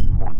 one.